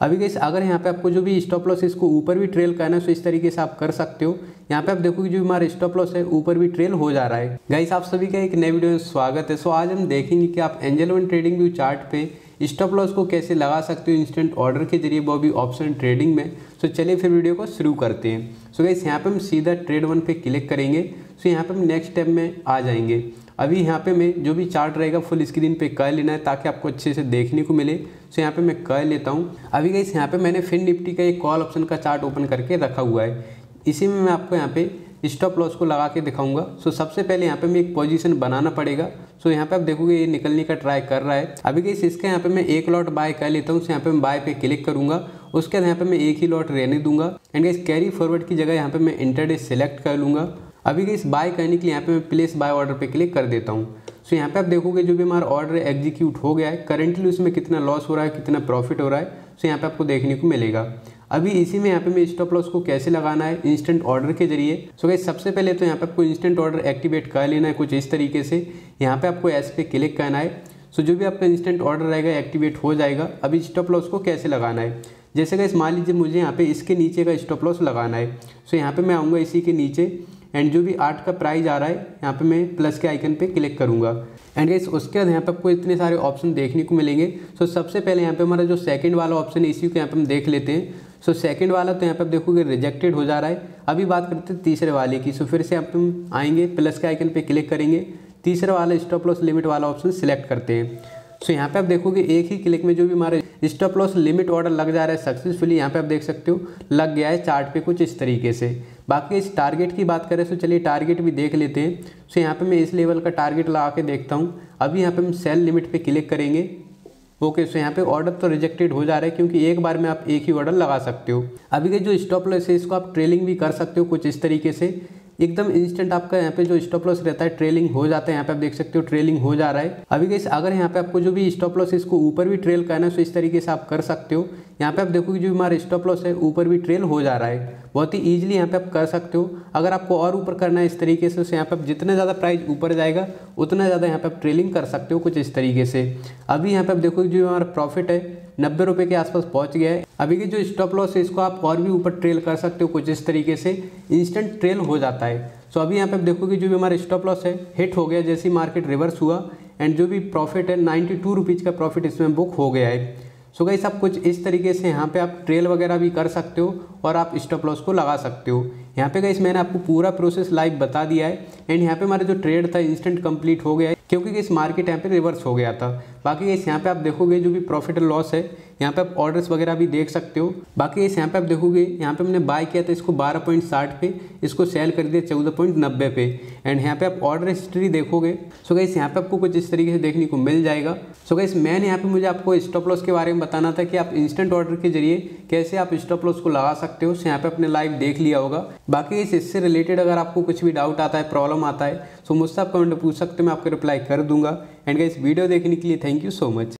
अभी गई अगर यहाँ पे आपको जो भी स्टॉप लॉस है, इसको ऊपर भी ट्रेल करना है तो इस तरीके से आप कर सकते हो। यहाँ पे आप देखो कि जो हमारा स्टॉप लॉस है, ऊपर भी ट्रेल हो जा रहा है। गाइस आप सभी का एक नए वीडियो में स्वागत है। सो आज हम देखेंगे कि आप Angel One trading view chart पे स्टॉप लॉस को कैसे लगा सकते हो इंस्टेंट ऑर्डर के ज़रिए, वो भी ऑप्शन ट्रेडिंग में। सो चलिए फिर वीडियो को शुरू करते हैं। सो गाइस यहाँ पे हम सीधा ट्रेड वन पे क्लिक करेंगे। सो यहाँ पे हम नेक्स्ट स्टेप में आ जाएँगे। अभी यहाँ पे मैं जो भी चार्ट रहेगा फुल स्क्रीन पे कर लेना है ताकि आपको अच्छे से देखने को मिले। सो यहाँ पे मैं कर लेता हूँ। अभी गई यहाँ पे मैंने फिन निफ्टी का एक कॉल ऑप्शन का चार्ट ओपन करके रखा हुआ है। इसी में मैं आपको यहाँ पे स्टॉप लॉस को लगा के दिखाऊँगा। सो सबसे पहले यहाँ पे मैं एक पोजीशन बनाना पड़ेगा। सो यहाँ पे आप देखोगे ये निकलने का ट्राई कर रहा है। अभी गई इसका यहाँ पे मैं एक लॉट बाय कर लेता हूँ। यहाँ पे मैं बाय पे क्लिक करूँगा। उसके बाद यहाँ पे मैं एक ही लॉट रहने दूँगा। एंड इस कैरी फॉरवर्ड की जगह यहाँ पे मैं इंटरडे सेलेक्ट कर लूँगा। अभी इस बाय करने के लिए यहाँ पे मैं प्लेस बाय ऑर्डर पे क्लिक कर देता हूँ। सो यहाँ पे आप देखोगे जो भी हमारा ऑर्डर एग्जीक्यूट हो गया है करेंटली उसमें कितना लॉस हो रहा है, कितना प्रॉफिट हो रहा है। सो यहाँ पे आपको देखने को मिलेगा। अभी इसी में यहाँ पे मैं स्टॉप लॉस को कैसे लगाना है? इंस्टेंट ऑर्डर के ज़रिए। सो गई सबसे पहले तो यहाँ पे आपको इंस्टेंट ऑर्डर एक्टिवेट कर लेना है कुछ इस तरीके से। यहाँ पे आपको एस पे क्लिक करना है। सो जो भी आपका इंस्टेंट ऑर्डर रहेगा एक्टिवेट हो जाएगा। अभी स्टॉप लॉस को कैसे लगाना है? जैसे कि मान लीजिए मुझे यहाँ पे इसके नीचे का स्टॉप लॉस लगाना है। सो यहाँ पर मैं आऊँगा इसी के नीचे। एंड जो भी आर्ट का प्राइस आ रहा है यहाँ पे मैं प्लस के आइकन पे क्लिक करूँगा। एंड गाइस उसके बाद यहाँ पे आपको इतने सारे ऑप्शन देखने को मिलेंगे। सो so, सबसे पहले यहाँ पे हमारा जो सेकंड वाला ऑप्शन है इसी को यहाँ पे हम देख लेते हैं। सो so, सेकंड वाला तो यहाँ पे आप देखोगे रिजेक्टेड हो जा रहा है। अभी बात करते हैं तीसरे वाले की। सो so, फिर से आप हम आएँगे प्लस के आइकन पे क्लिक करेंगे। तीसरे वाला स्टॉप लॉस लिमिट वाला ऑप्शन सिलेक्ट करते हैं। सो so, यहाँ पे आप देखोगे एक ही क्लिक में जो भी हमारे स्टॉप लॉस लिमिट ऑर्डर लग जा रहा है सक्सेसफुली यहाँ पे आप देख सकते हो लग गया है चार्ट पे कुछ इस तरीके से। बाकी इस टारगेट की बात करें तो चलिए टारगेट भी देख लेते हैं। सो यहाँ पे मैं इस लेवल का टारगेट लगा के देखता हूँ। अभी यहाँ पे हम सेल लिमिट पे क्लिक करेंगे। ओके सो यहाँ पे ऑर्डर तो रिजेक्टेड हो जा रहा है क्योंकि एक बार में आप एक ही ऑर्डर लगा सकते हो। अभी के जो स्टॉप लॉस है, इसको आप ट्रेलिंग भी कर सकते हो कुछ इस तरीके से। एकदम इंस्टेंट आपका यहाँ पे जो स्टॉप लॉस रहता है ट्रेलिंग हो जाता है। यहाँ पे आप देख सकते हो ट्रेलिंग हो जा रहा है। अभी गई अगर यहाँ पे आपको जो भी स्टॉप लॉस इसको ऊपर भी ट्रेल करना है तो इस तरीके से आप कर सकते हो। यहाँ पे आप देखोगे जो हमारा स्टॉप लॉस है, ऊपर भी ट्रेल हो जा रहा है। बहुत ही ईजिली यहाँ पे आप कर सकते हो। अगर आपको और ऊपर करना है इस तरीके से यहाँ पे आप जितना ज़्यादा प्राइस ऊपर जाएगा, उतना ज़्यादा यहाँ पे आप ट्रेलिंग कर सकते हो कुछ इस तरीके से। अभी यहाँ पे आप देखोगे जो हमारा प्रॉफिट है नब्बे रुपये के आसपास पहुँच गया है। अभी की जो स्टॉप लॉस है, इसको आप और भी ऊपर ट्रेल कर सकते हो कुछ इस तरीके से। इंस्टेंट ट्रेल हो जाता है। सो अभी यहाँ पे आप देखोगे जो भी हमारा स्टॉप लॉस है हिट हो गया, जैसे मार्केट रिवर्स हुआ एंड जो भी प्रॉफिट है, नाइन्टी टू रुपीज़ का प्रॉफिट इसमें बुक हो गया है। सो गई सब कुछ इस तरीके से यहाँ पे आप ट्रेल वगैरह भी कर सकते हो और आप स्टॉप लॉस को लगा सकते हो। यहाँ पे गई मैंने आपको पूरा प्रोसेस लाइव बता दिया है। एंड यहाँ पे हमारा जो ट्रेड था इंस्टेंट कंप्लीट हो गया है, क्योंकि इस मार्केट यहाँ पे रिवर्स हो गया था। बाकी इस यहाँ पे आप देखोगे जो भी प्रॉफिट एंड लॉस है, यहाँ पे आप ऑर्डर्स वगैरह भी देख सकते हो। बाकी इस यहाँ पे आप देखोगे, यहाँ पे हमने बाय किया था इसको बारह पॉइंट साठ पे, इसको सेल कर दिया चौदह पॉइंट नब्बे पे। एंड यहाँ पे आप ऑर्डर हिस्ट्री देखोगे। सो गई यहाँ पे आपको कुछ इस तरीके से देखने को मिल जाएगा। सो गई मैंने यहाँ पे मुझे आपको स्टॉप लॉस के बारे में बताना था कि आप इंस्टेंट ऑर्डर के ज़रिए कैसे आप स्टॉप लॉस को लगा सकते हो। यहाँ पे अपने लाइव देख लिया होगा। बाकी इस इससे रिलेटेड अगर आपको कुछ भी डाउट आता है प्रॉब्लम आता है तो मुझसे आप कमेंट पूछ सकते हो, मैं आपको रिप्लाई कर दूँगा। एंड गाइस वीडियो देखने के लिए थैंक यू सो मच